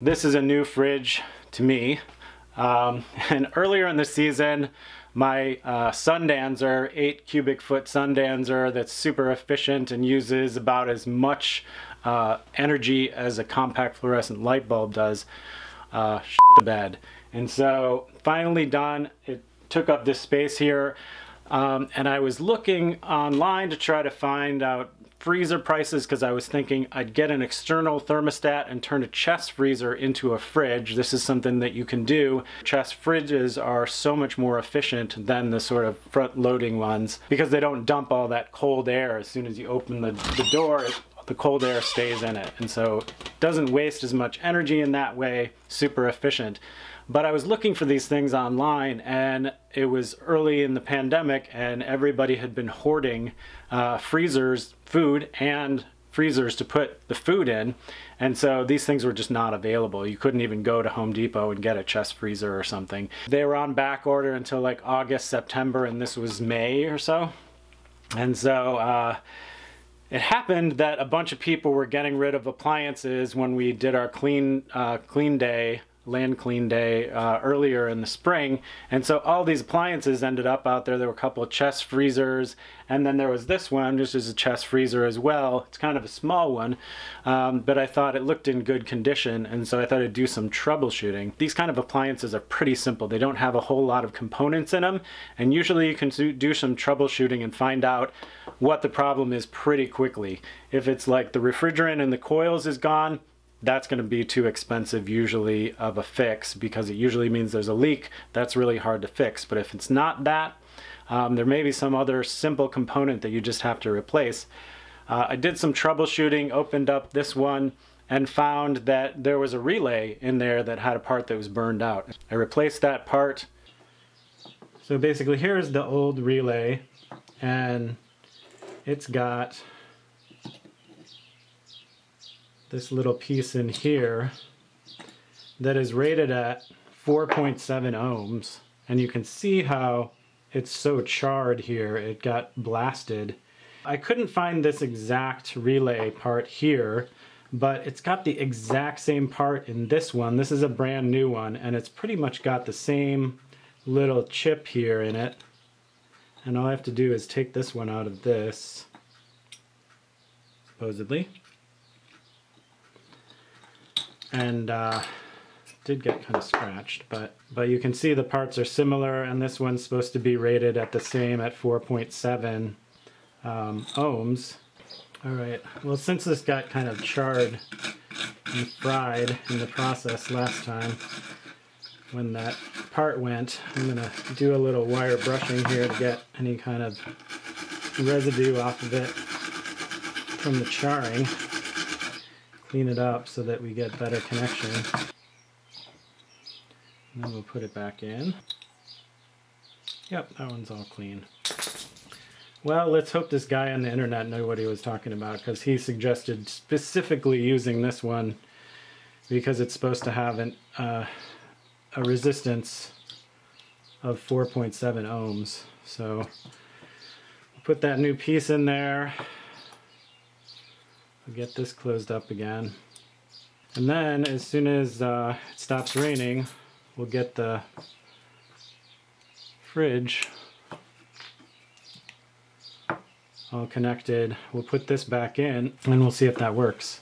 This is a new fridge to me. Um, and earlier in the season, my uh, Sundanzer, 8 cubic foot Sundanzer that's super efficient and uses about as much uh, energy as a compact fluorescent light bulb does, uh, the bed. And so finally done, it took up this space here. Um, and I was looking online to try to find out freezer prices because I was thinking I'd get an external thermostat and turn a chest freezer into a fridge. This is something that you can do. Chest fridges are so much more efficient than the sort of front loading ones because they don't dump all that cold air as soon as you open the, the door the cold air stays in it and so it doesn't waste as much energy in that way super efficient but I was looking for these things online and it was early in the pandemic and everybody had been hoarding uh, freezers, food, and freezers to put the food in. And so these things were just not available. You couldn't even go to Home Depot and get a chest freezer or something. They were on back order until like August, September, and this was May or so. And so uh, it happened that a bunch of people were getting rid of appliances when we did our clean uh, clean day land clean day uh, earlier in the spring. And so all these appliances ended up out there. There were a couple of chest freezers, and then there was this one, just as a chest freezer as well. It's kind of a small one, um, but I thought it looked in good condition, and so I thought I'd do some troubleshooting. These kind of appliances are pretty simple. They don't have a whole lot of components in them, and usually you can do some troubleshooting and find out what the problem is pretty quickly. If it's like the refrigerant in the coils is gone, that's going to be too expensive usually of a fix because it usually means there's a leak that's really hard to fix. But if it's not that um, there may be some other simple component that you just have to replace. Uh, I did some troubleshooting opened up this one and found that there was a relay in there that had a part that was burned out. I replaced that part. So basically here's the old relay and it's got this little piece in here that is rated at 4.7 ohms. And you can see how it's so charred here it got blasted. I couldn't find this exact relay part here but it's got the exact same part in this one. This is a brand new one and it's pretty much got the same little chip here in it. And all I have to do is take this one out of this supposedly and uh, did get kind of scratched, but but you can see the parts are similar, and this one's supposed to be rated at the same at 4.7 um, ohms. All right, well since this got kind of charred and fried in the process last time, when that part went, I'm gonna do a little wire brushing here to get any kind of residue off of it from the charring clean it up so that we get better connection. And then we'll put it back in. Yep, that one's all clean. Well, let's hope this guy on the internet knew what he was talking about because he suggested specifically using this one because it's supposed to have an, uh, a resistance of 4.7 ohms. So put that new piece in there get this closed up again. And then as soon as uh, it stops raining, we'll get the fridge all connected. We'll put this back in and we'll see if that works.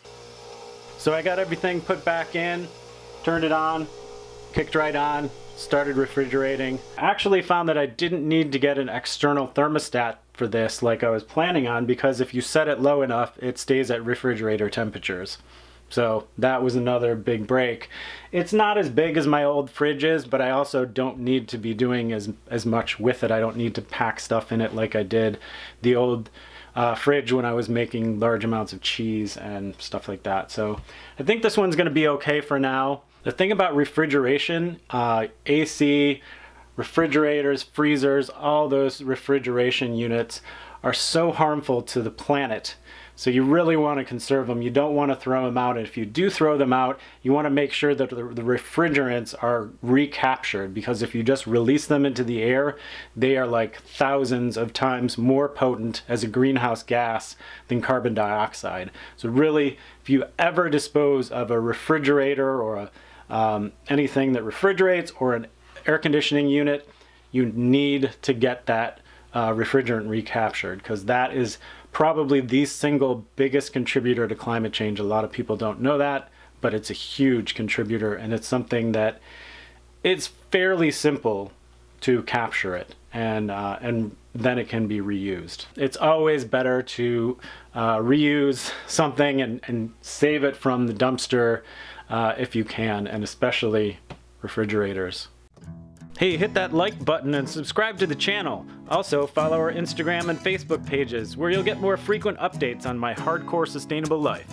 So I got everything put back in, turned it on, kicked right on, started refrigerating. I actually found that I didn't need to get an external thermostat for this like I was planning on because if you set it low enough, it stays at refrigerator temperatures. So that was another big break. It's not as big as my old fridge is, but I also don't need to be doing as, as much with it. I don't need to pack stuff in it like I did the old uh, fridge when I was making large amounts of cheese and stuff like that. So I think this one's gonna be okay for now. The thing about refrigeration, uh, AC, refrigerators, freezers, all those refrigeration units are so harmful to the planet So you really want to conserve them. You don't want to throw them out. And if you do throw them out, you want to make sure that the, refrigerants are recaptured because if you just release them into the air, they are like thousands of times more potent as a greenhouse gas than carbon dioxide. So really, if you ever dispose of a refrigerator or a, um, anything that refrigerates or an air conditioning unit, you need to get that uh, refrigerant recaptured because that is probably the single biggest contributor to climate change. A lot of people don't know that, but it's a huge contributor and it's something that it's fairly simple to capture it and uh, and then it can be reused. It's always better to uh, reuse something and, and save it from the dumpster uh, if you can, and especially refrigerators. Hey, hit that like button and subscribe to the channel. Also, follow our Instagram and Facebook pages where you'll get more frequent updates on my hardcore sustainable life.